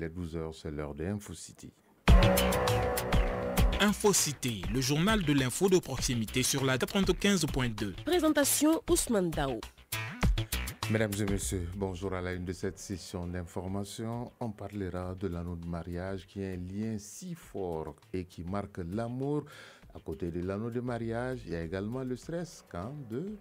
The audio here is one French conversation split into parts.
il est 12h, c'est l'heure de InfoCity. InfoCity, le journal de l'info de proximité sur la 95.2. Présentation Ousmane Dao. Mesdames et messieurs, bonjour à la une de cette session d'information. On parlera de l'anneau de mariage qui est un lien si fort et qui marque l'amour à côté de l'anneau de mariage, il y a également le stress quand deux,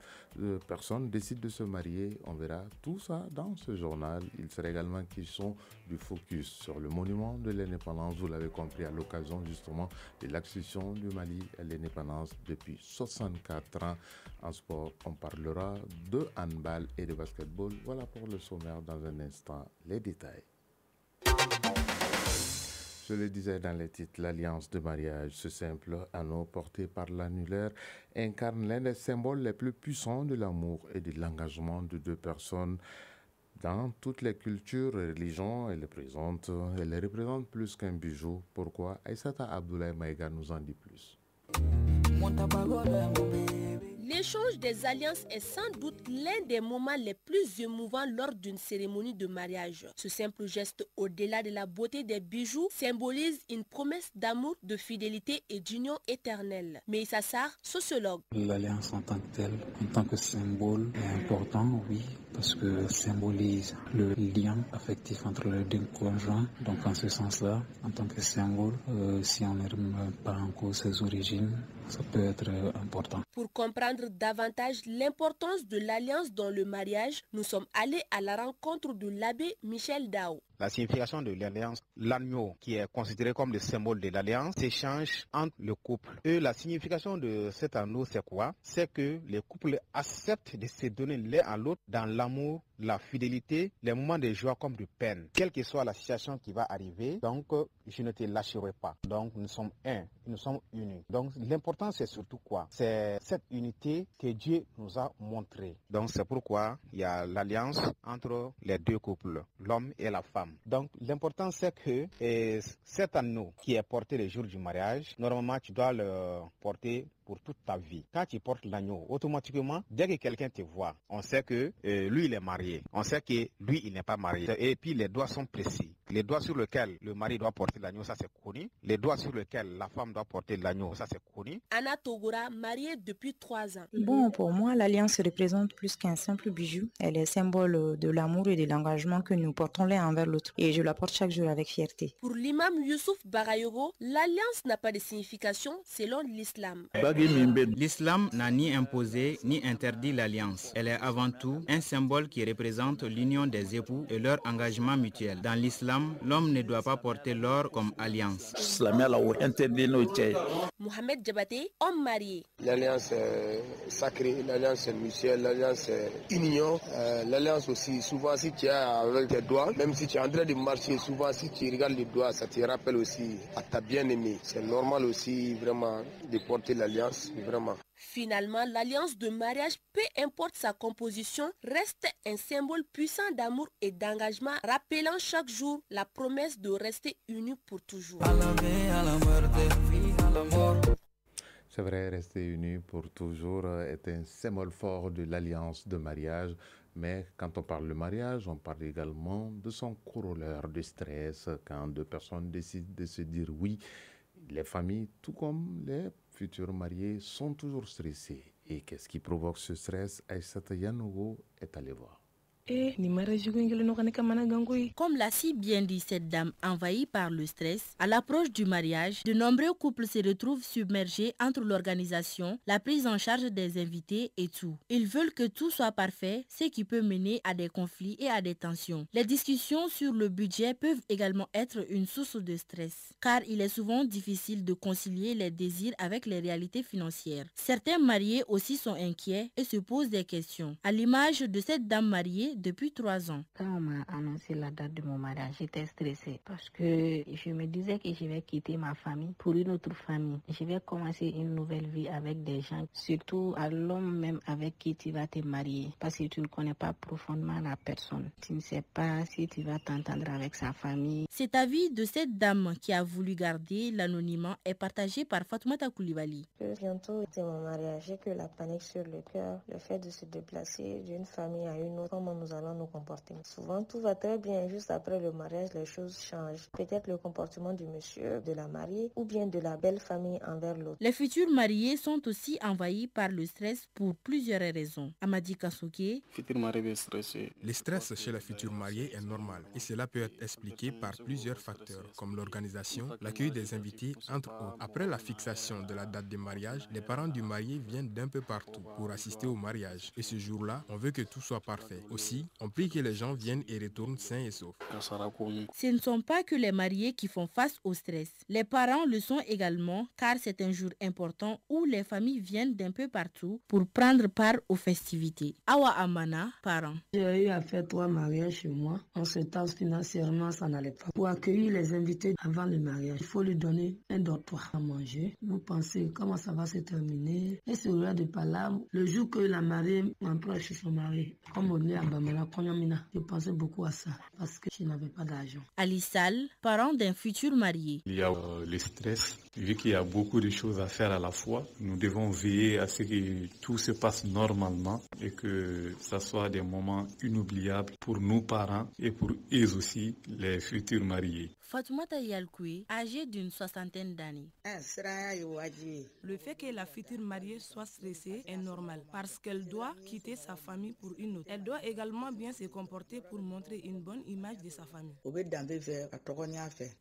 personnes décident de se marier. On verra tout ça dans ce journal. Il sera également question du focus sur le monument de l'indépendance. Vous l'avez compris à l'occasion justement de l'accession du Mali à l'indépendance depuis 64 ans. En sport, on parlera de handball et de basketball. Voilà pour le sommaire dans un instant. Les détails. Je le disais dans les titres, l'alliance de mariage, ce simple anneau porté par l'annulaire, incarne l'un des symboles les plus puissants de l'amour et de l'engagement de deux personnes. Dans toutes les cultures et religions, elle représente, elle représente plus qu'un bijou. Pourquoi? Aïsata Abdoulaye Maïga nous en dit plus. L'échange des alliances est sans doute l'un des moments les plus émouvants lors d'une cérémonie de mariage. Ce simple geste, au-delà de la beauté des bijoux, symbolise une promesse d'amour, de fidélité et d'union éternelle. Mais Sassar, sociologue. L'alliance en tant que telle, en tant que symbole, est important, oui, parce que symbolise le lien affectif entre les deux conjoints. Donc en ce sens-là, en tant que symbole, euh, si on ne remet pas en cause ses origines, ça peut être important. Pour comprendre davantage l'importance de l'alliance dans le mariage, nous sommes allés à la rencontre de l'abbé Michel Dao. La signification de l'alliance, l'agneau qui est considéré comme le symbole de l'alliance, s'échange entre le couple. Et la signification de cet anneau, c'est quoi? C'est que les couples acceptent de se donner l'un à l'autre dans l'amour, la fidélité, les moments de joie comme de peine. Quelle que soit la situation qui va arriver, donc je ne te lâcherai pas. Donc nous sommes un, nous sommes unis. Donc l'important c'est surtout quoi? C'est cette unité que Dieu nous a montrée. Donc c'est pourquoi il y a l'alliance entre les deux couples, l'homme et la femme. Donc l'important c'est que cet anneau qui est porté le jour du mariage, normalement tu dois le porter toute ta vie. Quand tu portes l'agneau, automatiquement, dès que quelqu'un te voit, on sait que euh, lui, il est marié. On sait que lui, il n'est pas marié. Et puis, les doigts sont précis. Les doigts sur lesquels le mari doit porter l'agneau, ça c'est connu. Les doigts sur lesquels la femme doit porter l'agneau, ça c'est connu. Anna Togura, mariée depuis trois ans. Bon, pour moi, l'alliance représente plus qu'un simple bijou. Elle est symbole de l'amour et de l'engagement que nous portons l'un envers l'autre. Et je la porte chaque jour avec fierté. Pour l'imam Youssouf Barayoro, l'alliance n'a pas de signification selon l'islam. L'islam n'a ni imposé ni interdit l'alliance. Elle est avant tout un symbole qui représente l'union des époux et leur engagement mutuel. Dans l'islam, l'homme ne doit pas porter l'or comme alliance. Mohamed Djabate, homme marié. L'alliance est sacrée, l'alliance est mutuelle, l'alliance est union. Euh, l'alliance aussi, souvent si tu es avec tes doigts, même si tu es en train de marcher, souvent si tu regardes les doigts, ça te rappelle aussi à ta bien-aimée. C'est normal aussi vraiment de porter l'alliance, vraiment. Finalement, l'alliance de mariage, peu importe sa composition, reste un symbole puissant d'amour et d'engagement, rappelant chaque jour la promesse de rester unis pour toujours. C'est vrai, rester unis pour toujours est un symbole fort de l'alliance de mariage. Mais quand on parle de mariage, on parle également de son corollaire de stress. Quand deux personnes décident de se dire oui, les familles, tout comme les futurs mariés, sont toujours stressés. Et qu'est-ce qui provoque ce stress? Aïssata Yanogo est allé voir. Comme l'a si bien dit cette dame envahie par le stress, à l'approche du mariage, de nombreux couples se retrouvent submergés entre l'organisation, la prise en charge des invités et tout. Ils veulent que tout soit parfait, ce qui peut mener à des conflits et à des tensions. Les discussions sur le budget peuvent également être une source de stress, car il est souvent difficile de concilier les désirs avec les réalités financières. Certains mariés aussi sont inquiets et se posent des questions. À l'image de cette dame mariée, depuis trois ans. Quand on m'a annoncé la date de mon mariage, j'étais stressée parce que je me disais que je vais quitter ma famille pour une autre famille. Je vais commencer une nouvelle vie avec des gens, surtout à l'homme même avec qui tu vas te marier parce que tu ne connais pas profondément la personne. Tu ne sais pas si tu vas t'entendre avec sa famille. Cet avis de cette dame qui a voulu garder l'anonymat est partagé par Fatoumata Koulibaly. Bientôt, c'est mon mariage, que la panique sur le cœur, le fait de se déplacer d'une famille à une autre, comme nous allons nous comporter. Souvent, tout va très bien. Juste après le mariage, les choses changent. Peut-être le comportement du monsieur, de la mariée ou bien de la belle famille envers l'autre. Les futurs mariés sont aussi envahis par le stress pour plusieurs raisons. Amadi Kasuke. Le stress chez la future mariée est normal et cela peut être expliqué par plusieurs facteurs comme l'organisation, l'accueil des invités, entre autres. Après la fixation de la date de mariage, les parents du marié viennent d'un peu partout pour assister au mariage. Et ce jour-là, on veut que tout soit parfait. Aussi, on prie que les gens viennent et retournent sains et saufs. Ce ne sont pas que les mariés qui font face au stress. Les parents le sont également car c'est un jour important où les familles viennent d'un peu partout pour prendre part aux festivités. Awa Amana, parents. J'ai eu à faire trois mariages chez moi. En ce temps, financièrement, ça n'allait pas. Pour accueillir les invités avant le mariage, il faut lui donner un dortoir à manger. Vous pensez comment ça va se terminer? Et c'est de palabre. Le jour que la mariée m'approche chez son mari, comme on est à Bamela, je pensais beaucoup à ça parce que je n'avais pas d'argent. Alissal, parent d'un futur marié. Il y a euh, le stress. Vu qu'il y a beaucoup de choses à faire à la fois, nous devons veiller à ce que tout se passe normalement et que ça soit des moments inoubliables pour nos parents et pour eux aussi, les futurs mariés. Fatoumata Yalkoui, âgée d'une soixantaine d'années. Ah, le fait que la future mariée soit stressée est normal parce qu'elle doit quitter sa famille pour une autre. Elle doit également bien se comporter pour montrer une bonne image de sa famille.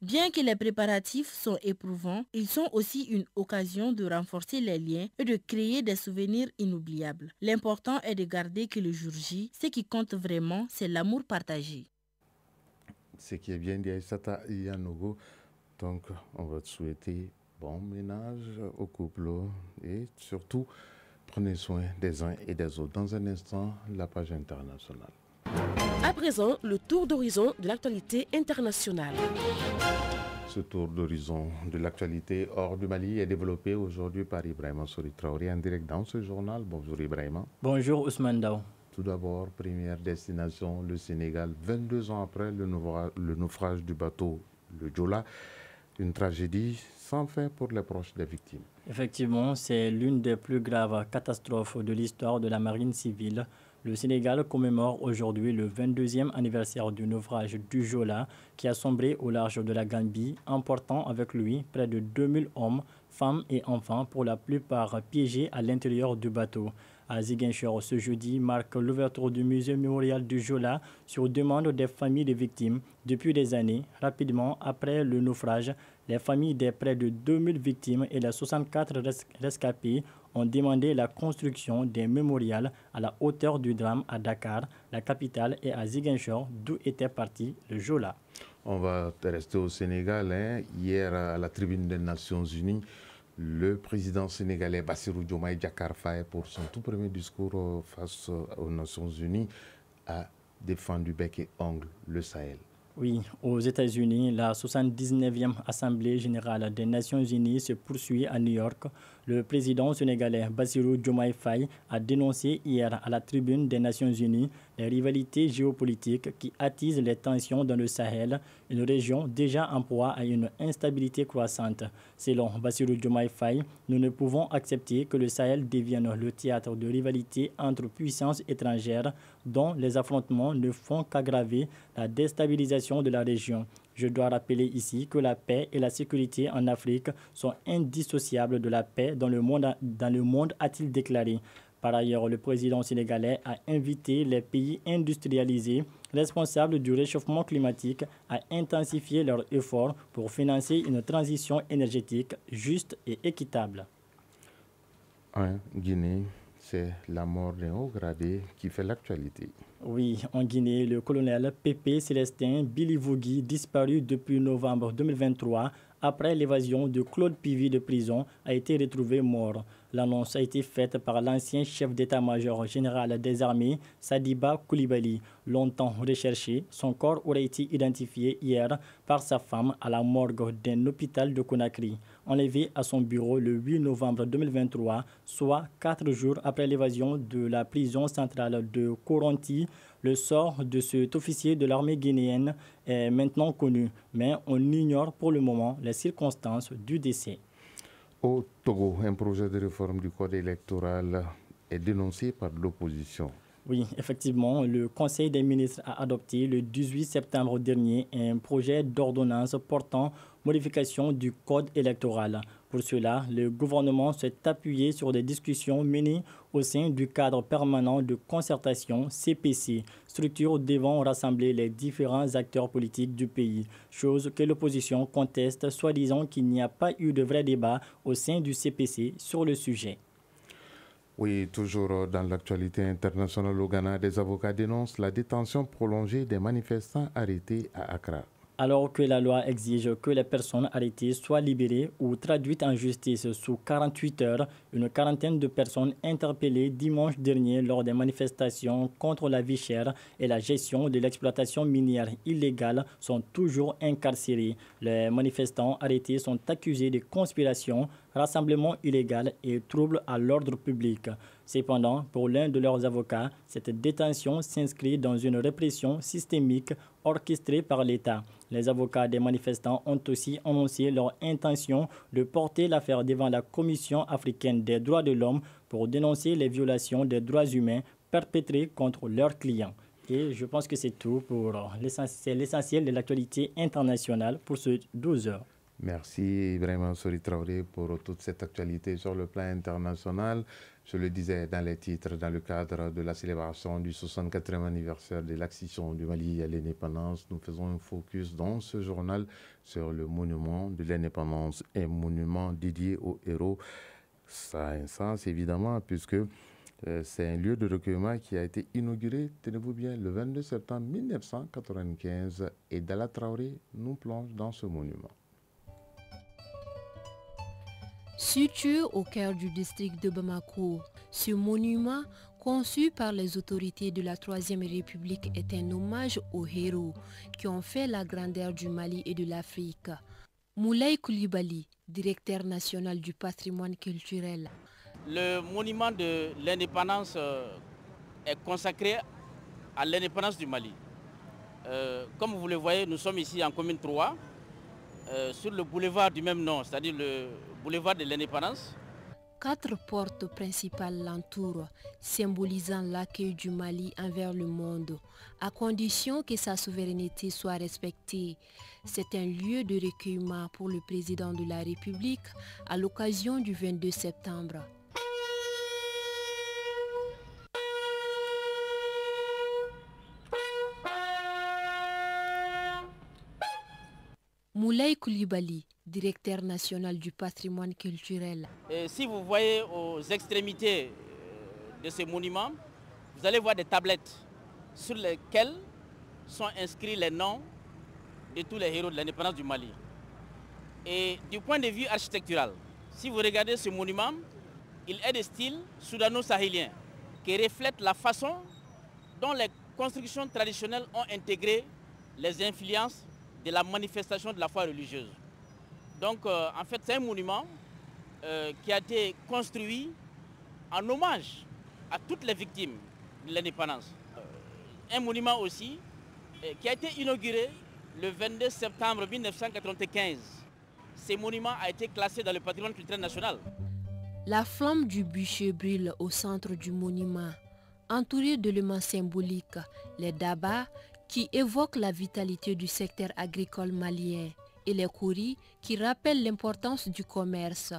Bien que les préparatifs sont éprouvants, ils sont aussi une occasion de renforcer les liens et de créer des souvenirs inoubliables. L'important est de garder que le jour J, ce qui compte vraiment, c'est l'amour partagé ce qui est bien dit Aïsata Yanogo. Donc, on va te souhaiter bon ménage au couple et surtout, prenez soin des uns et des autres. Dans un instant, la page internationale. À présent, le tour d'horizon de l'actualité internationale. Ce tour d'horizon de l'actualité hors du Mali est développé aujourd'hui par Ibrahim Souri Traoré en direct dans ce journal. Bonjour Ibrahim. Bonjour Ousmane Dao. Tout d'abord, première destination, le Sénégal, 22 ans après le, naufrage du bateau, le Jola. Une tragédie sans fin pour les proches des victimes. Effectivement, c'est l'une des plus graves catastrophes de l'histoire de la marine civile. Le Sénégal commémore aujourd'hui le 22e anniversaire du naufrage du Jola qui a sombré au large de la Gambie, emportant avec lui près de 2000 hommes, femmes et enfants, pour la plupart piégés à l'intérieur du bateau à Ziguinchor ce jeudi marque l'ouverture du musée mémorial du Jola sur demande des familles des victimes. Depuis des années, rapidement après le naufrage, les familles des près de 2000 victimes et les 64 rescapés ont demandé la construction des mémorials à la hauteur du drame à Dakar, la capitale, et à Ziguinchor, d'où était parti le Jola. On va rester au Sénégal. Hein. Hier, à la tribune des Nations Unies, le président sénégalais Bassirou Diomaye Diakhar Faye, pour son tout premier discours euh, face euh, aux Nations Unies, a défendu bec et ongle le Sahel. Oui, aux États-Unis, la 79e Assemblée générale des Nations unies se poursuit à New York. Le président sénégalais Bassirou Diomaye Faye a dénoncé hier à la tribune des Nations unies les rivalités géopolitiques qui attisent les tensions dans le Sahel, une région déjà en proie à une instabilité croissante. Selon Bassirou Diomaye Faye, nous ne pouvons accepter que le Sahel devienne le théâtre de rivalités entre puissances étrangères dont les affrontements ne font qu'aggraver la déstabilisation de la région. Je dois rappeler ici que la paix et la sécurité en Afrique sont indissociables de la paix dans le monde, dans le monde a-t-il déclaré. Par ailleurs, le président sénégalais a invité les pays industrialisés responsables du réchauffement climatique à intensifier leurs efforts pour financer une transition énergétique juste et équitable. En Guinée, c'est la mort d'un haut gradé qui fait l'actualité. Oui, en Guinée, le colonel Pépé Célestin Bilivogui, disparu depuis novembre 2023 après l'évasion de Claude Pivy de prison, a été retrouvé mort. L'annonce a été faite par l'ancien chef d'état-major général des armées, Sadiba Koulibaly. Longtemps recherché, son corps aurait été identifié hier par sa femme à la morgue d'un hôpital de Conakry. Enlevé à son bureau le 8 novembre 2023, soit quatre jours après l'évasion de la prison centrale de Coronti, le sort de cet officier de l'armée guinéenne est maintenant connu, mais on ignore pour le moment les circonstances du décès. Au Togo, un projet de réforme du code électoral est dénoncé par l'opposition. Oui, effectivement, le Conseil des ministres a adopté le 18 septembre dernier un projet d'ordonnance portant modification du code électoral. Pour cela, le gouvernement s'est appuyé sur des discussions menées au sein du cadre permanent de concertation CPC, structure devant rassembler les différents acteurs politiques du pays, chose que l'opposition conteste, soi-disant qu'il n'y a pas eu de vrai débat au sein du CPC sur le sujet. Oui, toujours dans l'actualité internationale au Ghana, des avocats dénoncent la détention prolongée des manifestants arrêtés à Accra alors que la loi exige que les personnes arrêtées soient libérées ou traduites en justice sous 48 heures, une quarantaine de personnes interpellées dimanche dernier lors des manifestations contre la vie chère et la gestion de l'exploitation minière illégale sont toujours incarcérées. Les manifestants arrêtés sont accusés de conspiration, rassemblement illégal et trouble à l'ordre public. Cependant, pour l'un de leurs avocats, cette détention s'inscrit dans une répression systémique orchestrée par l'État. Les avocats des manifestants ont aussi annoncé leur intention de porter l'affaire devant la Commission africaine des droits de l'homme pour dénoncer les violations des droits humains perpétrées contre leurs clients. Et je pense que c'est tout pour l'essentiel de l'actualité internationale pour ce 12 heures. Merci vraiment Sori Traoré pour toute cette actualité sur le plan international. Je le disais dans les titres, dans le cadre de la célébration du 64e anniversaire de l'accession du Mali à l'indépendance, nous faisons un focus dans ce journal sur le monument de l'indépendance, un monument dédié aux héros. Ça a un sens évidemment puisque euh, c'est un lieu de recueillement qui a été inauguré, tenez-vous bien, le 22 septembre 1995 et Dalla Traoré nous plonge dans ce monument. Situé au cœur du district de Bamako, ce monument, conçu par les autorités de la Troisième République, est un hommage aux héros qui ont fait la grandeur du Mali et de l'Afrique. Moulay Koulibaly, directeur national du patrimoine culturel. Le monument de l'indépendance euh, est consacré à l'indépendance du Mali. Euh, comme vous le voyez, nous sommes ici en commune 3, euh, sur le boulevard du même nom, c'est-à-dire le boulevard de l'indépendance. Quatre portes principales l'entourent, symbolisant l'accueil du Mali envers le monde, à condition que sa souveraineté soit respectée. C'est un lieu de recueillement pour le président de la République à l'occasion du 22 septembre. Moulay Koulibaly, directeur national du patrimoine culturel. Si vous voyez aux extrémités euh, de ces monuments, vous allez voir des tablettes sur lesquelles sont inscrits les noms de tous les héros de l'indépendance du Mali. Et du point de vue architectural, si vous regardez ce monument, il est de style soudano-sahélien qui reflète la façon dont les constructions traditionnelles ont intégré les influences de la manifestation de la foi religieuse. Donc euh, en fait c'est un monument euh, qui a été construit en hommage à toutes les victimes de l'indépendance. Euh, un monument aussi qui a été inauguré le 22 septembre 1995. Ce monument a été classé dans le patrimoine culturel national. La flamme du bûcher brûle au centre du monument. Entouré d'éléments symboliques, les dabas qui évoquent la vitalité du secteur agricole malien et les kouris qui rappellent l'importance du commerce.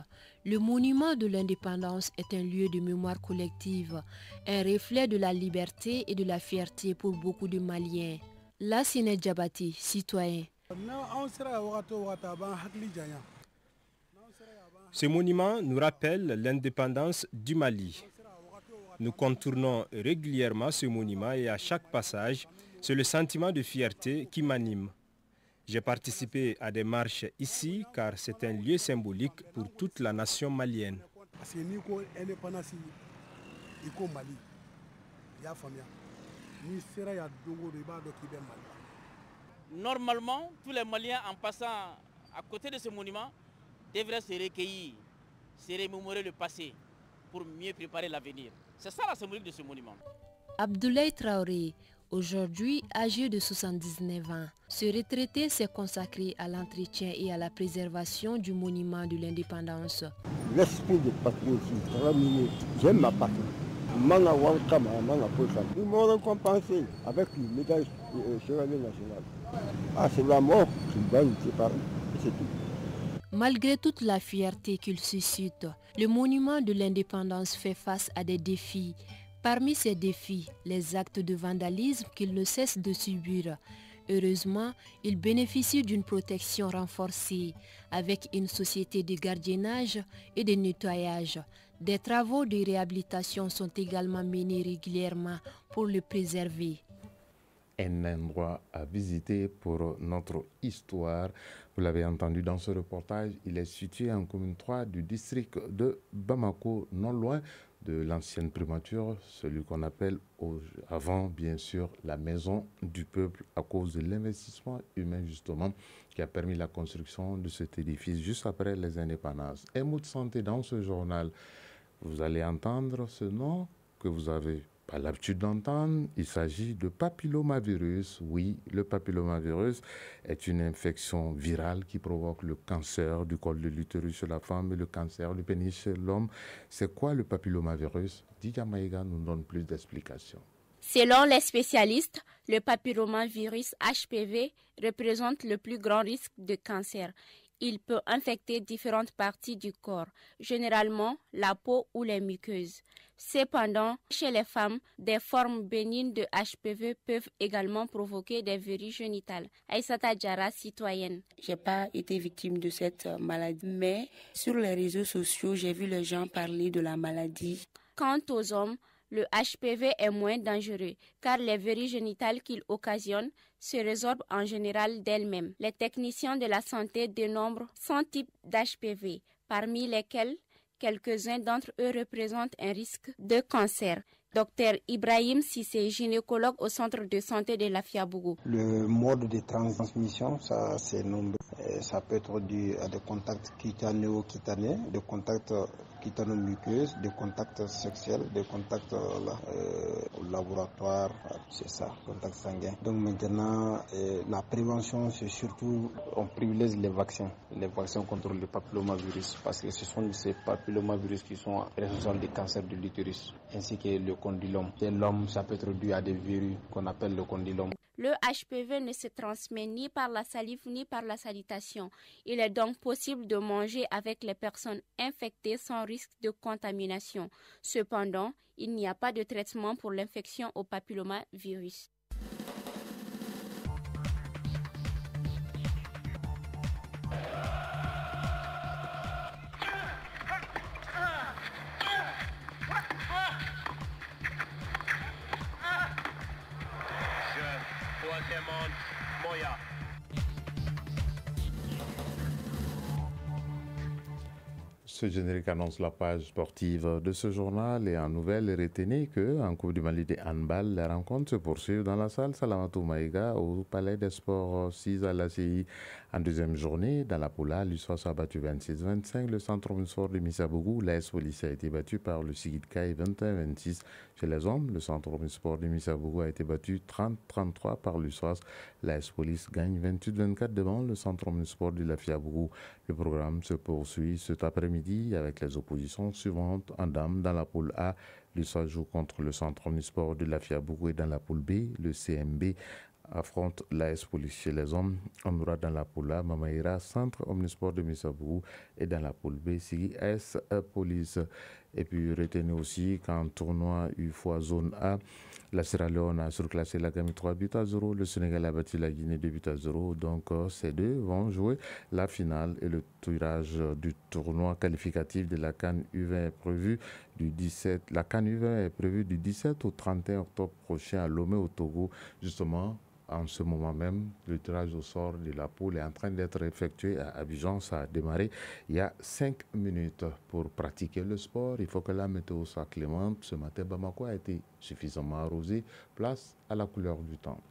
Le monument de l'indépendance est un lieu de mémoire collective, un reflet de la liberté et de la fierté pour beaucoup de Maliens. Lassine Djabati, citoyen. Ce monument nous rappelle l'indépendance du Mali. Nous contournons régulièrement ce monument et à chaque passage, c'est le sentiment de fierté qui m'anime. J'ai participé à des marches ici car c'est un lieu symbolique pour toute la nation malienne. Normalement, tous les Maliens en passant à côté de ce monument devraient se recueillir, se remémorer le passé pour mieux préparer l'avenir. C'est ça la symbolique de ce monument. Abdoulaye Traoré, Aujourd'hui, âgé de 79 ans, ce retraité s'est consacré à l'entretien et à la préservation du monument de l'indépendance. L'esprit de patriotisme, j'aime ma patrie. manga wankama manga posa ils m'ont récompensé avec une médaille chevalier national ah c'est la mort qui gagne c'est pas c'est tout Malgré toute la fierté qu'il suscite, le monument de l'indépendance fait face à des défis. Parmi ces défis, les actes de vandalisme qu'il ne cesse de subir. Heureusement, il bénéficie d'une protection renforcée avec une société de gardiennage et de nettoyage. Des travaux de réhabilitation sont également menés régulièrement pour le préserver un endroit à visiter pour notre histoire. Vous l'avez entendu dans ce reportage, il est situé en commune 3 du district de Bamako, non loin de l'ancienne primature, celui qu'on appelle avant bien sûr la maison du peuple à cause de l'investissement humain justement qui a permis la construction de cet édifice juste après les indépendances. Un mot santé dans ce journal. Vous allez entendre ce nom que vous avez pas l'habitude d'entendre, il s'agit de papillomavirus. Oui, le papillomavirus est une infection virale qui provoque le cancer du col de l'utérus chez la femme et le cancer du pénis chez l'homme. C'est quoi le papillomavirus? Didier Maïga nous donne plus d'explications. Selon les spécialistes, le papillomavirus HPV représente le plus grand risque de cancer. Il peut infecter différentes parties du corps, généralement la peau ou les muqueuses. Cependant, chez les femmes, des formes bénignes de HPV peuvent également provoquer des verrues génitales. Aïsata Djara, citoyenne. J'ai pas été victime de cette maladie, mais sur les réseaux sociaux, j'ai vu les gens parler de la maladie. Quant aux hommes, le HPV est moins dangereux car les verrues génitales qu'il occasionne se résorbent en général d'elles-mêmes. Les techniciens de la santé dénombrent 100 types d'HPV, parmi lesquels quelques-uns d'entre eux représentent un risque de cancer. Docteur Ibrahim Sissé, gynécologue au centre de santé de la Fiabougou. Le mode de transmission, ça c'est nombreux. Ça peut être dû à des contacts cutanéo-cutanés, des contacts cutano-muqueuses, des contacts sexuels, des contacts euh, au laboratoire, c'est ça, contacts sanguins. Donc maintenant, euh, la prévention, c'est surtout, on privilégie les vaccins, les vaccins contre le papillomavirus, parce que ce sont ces papillomavirus qui sont responsables des cancers de l'utérus, ainsi que le condylome. L'homme, ça peut être dû à des virus qu'on appelle le condylome. Le HPV ne se transmet ni par la salive ni par la salitation. Il est donc possible de manger avec les personnes infectées sans risque de contamination. Cependant, il n'y a pas de traitement pour l'infection au papillomavirus. Ce générique annonce la page sportive de ce journal et en nouvelle, retenez que en Coupe du Mali de handball, les rencontres se poursuivent dans la salle Salamatou Maïga au Palais des Sports 6 à la CI. En deuxième journée, dans la Poula, l'USOS a battu 26-25 le centre sport de Misabougou. L'AS Police a été battu par le Sigid Kai 21-26. Chez les hommes, le centre sport de Misabougou a été battu 30-33 par l'USOS. L'AS Police gagne 28-24 devant le centre sport de la Fiabougou. Le programme se poursuit cet après-midi avec les oppositions suivantes en dames dans la poule A. L'USOS joue contre le centre sport de la Fiabougou et dans la poule B, le CMB affronte l'AS Police chez les hommes. On aura dans la poule A Mamaïra, centre omnisport de Misabou et dans la poule B, S Police. Et puis retenez aussi qu'en tournoi UFOA zone A, la Sierra Leone a surclassé la Gambie 3 buts à 0. Le Sénégal a battu la Guinée 2 buts à 0. Donc euh, ces deux vont jouer la finale et le tirage du tournoi qualificatif de la Cannes U20 est prévu du 17. La Cannes U20 est prévue du 17 au 31 octobre prochain à Lomé au Togo, justement en ce moment même, le tirage au sort de la poule est en train d'être effectué à Abidjan. Ça a démarré il y a cinq minutes. Pour pratiquer le sport, il faut que la météo soit clémente. Ce matin, Bamako a été suffisamment arrosé. Place à la couleur du temps.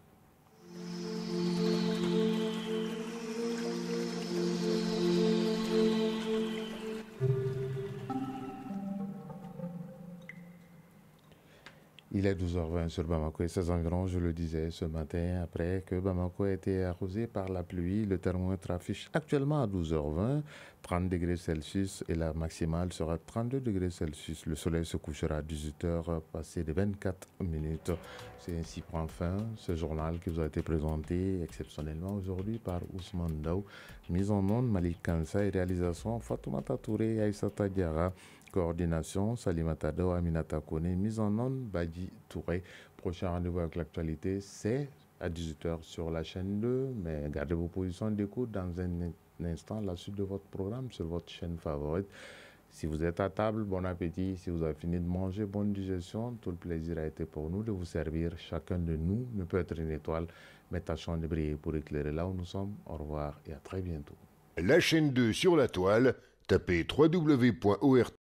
Il est 12h20 sur Bamako et ses environs, je le disais ce matin, après que Bamako a été arrosé par la pluie. Le thermomètre affiche actuellement à 12h20 30 degrés Celsius et la maximale sera 32 degrés Celsius. Le soleil se couchera à 18h passé de 24 minutes. C'est ainsi prend fin ce journal qui vous a été présenté exceptionnellement aujourd'hui par Ousmane Daou. Mise en onde Malik Kansa et réalisation Fatoumata Touré et Aïssata. Coordination Salimata Daou Aminata Kone. Mise en onde Badi Touré. Prochain rendez-vous avec l'actualité, c'est à 18h sur la chaîne 2. Mais gardez vos positions d'écoute dans un instant la suite de votre programme sur votre chaîne favorite. Si vous êtes à table, bon appétit. Si vous avez fini de manger, bonne digestion. Tout le plaisir a été pour nous de vous servir. Chacun de nous ne peut être une étoile, mais tâchons de briller pour éclairer là où nous sommes. Au revoir et à très bientôt. La chaîne 2 sur la toile, tapez www.ort